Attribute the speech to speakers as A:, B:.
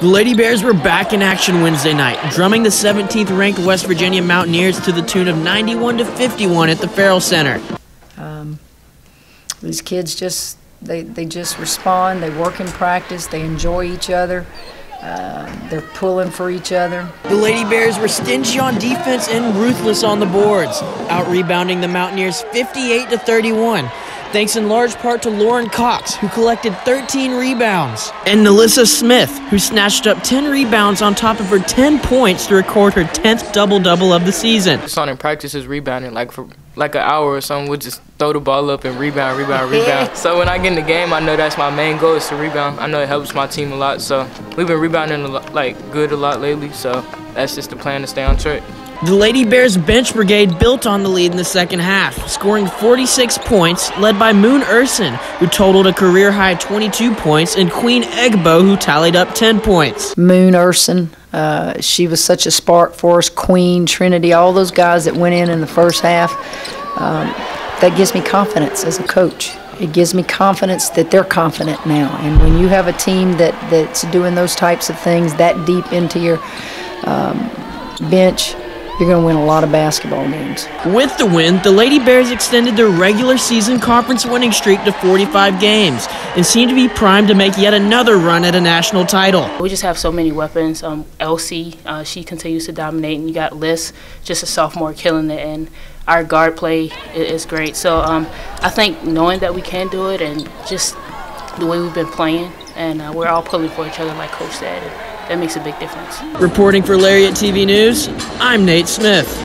A: The Lady Bears were back in action Wednesday night, drumming the 17th ranked West Virginia Mountaineers to the tune of 91 to 51 at the Ferrell Center.
B: Um, these kids just they, they just respond, they work in practice, they enjoy each other. Uh, they're pulling for each other.
A: The Lady Bears were stingy on defense and ruthless on the boards, out rebounding the Mountaineers 58 to 31 thanks in large part to Lauren Cox, who collected 13 rebounds, and NaLyssa Smith, who snatched up 10 rebounds on top of her 10 points to record her 10th double-double of the season.
C: Just on in practices rebounding, like for like an hour or something, we'll just throw the ball up and rebound, rebound, rebound. so when I get in the game, I know that's my main goal is to rebound. I know it helps my team a lot, so we've been rebounding a lot, like good a lot lately, so that's just the plan to stay on track.
A: The Lady Bears bench brigade built on the lead in the second half, scoring 46 points, led by Moon Ursin, who totaled a career high 22 points, and Queen Egbo, who tallied up 10 points.
B: Moon Ursin, uh, she was such a spark for us. Queen, Trinity, all those guys that went in in the first half. Um, that gives me confidence as a coach. It gives me confidence that they're confident now. And when you have a team that, that's doing those types of things that deep into your um, bench, you're going to win a lot of basketball games.
A: With the win, the Lady Bears extended their regular season conference winning streak to 45 games and seem to be primed to make yet another run at a national title.
D: We just have so many weapons. Um, Elsie, uh, she continues to dominate, and you got Liz, just a sophomore, killing it, and our guard play is great. So um, I think knowing that we can do it and just the way we've been playing, and uh, we're all pulling for each other, like Coach said that makes a big difference.
A: Reporting for Lariat TV News, I'm Nate Smith.